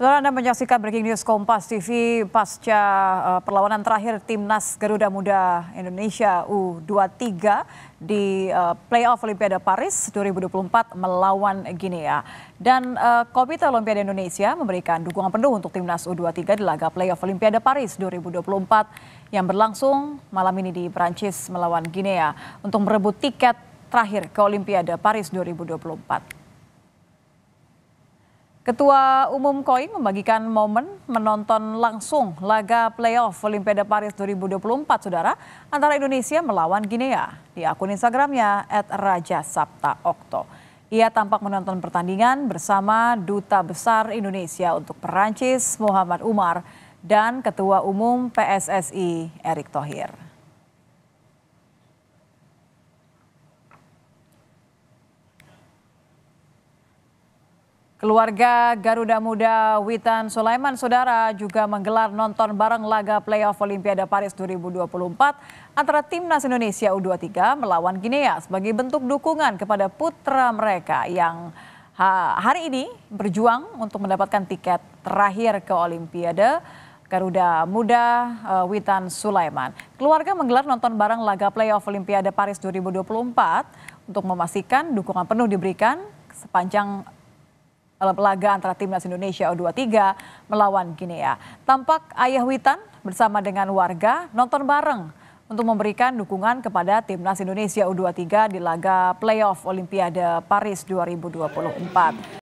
Saudara Anda menyaksikan Breaking News Kompas TV pasca uh, perlawanan terakhir Timnas Garuda Muda Indonesia U23 di uh, Playoff Olimpiade Paris 2024 melawan Guinea. Dan uh, Komite Olimpiade Indonesia memberikan dukungan penuh untuk Timnas U23 di laga Playoff Olimpiade Paris 2024 yang berlangsung malam ini di Prancis melawan Guinea untuk merebut tiket terakhir ke Olimpiade Paris 2024. Ketua Umum KOI membagikan momen menonton langsung laga playoff Olimpiade Paris 2024, Saudara, antara Indonesia melawan Guinea di akun Instagramnya @raja_sabta_okto. Ia tampak menonton pertandingan bersama Duta Besar Indonesia untuk Perancis Muhammad Umar dan Ketua Umum PSSI Erick Thohir. Keluarga Garuda Muda Witan Sulaiman Saudara juga menggelar nonton bareng laga playoff Olimpiade Paris 2024 antara Timnas Indonesia U23 melawan Guinea sebagai bentuk dukungan kepada putra mereka yang hari ini berjuang untuk mendapatkan tiket terakhir ke Olimpiade. Garuda Muda uh, Witan Sulaiman. Keluarga menggelar nonton bareng laga playoff Olimpiade Paris 2024 untuk memastikan dukungan penuh diberikan sepanjang dalam laga antara timnas Indonesia U23 melawan Guinea. Tampak ayah Witan bersama dengan warga nonton bareng untuk memberikan dukungan kepada timnas Indonesia U23 di laga playoff Olimpiade Paris 2024.